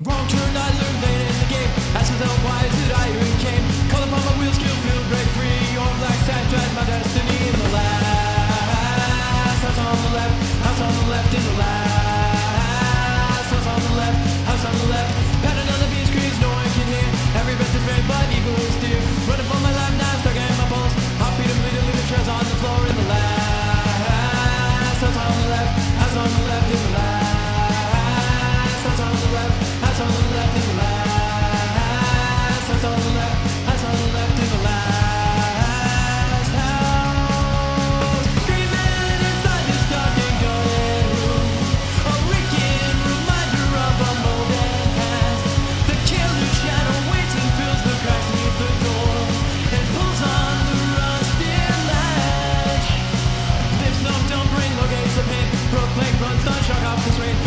Wrong turn, I learned late in the game. Asked myself why is it I even came. Call upon my wheels, skill, feel break free. Your black sand, dread my destiny in the last. House on the left, house on the left in the last. this way.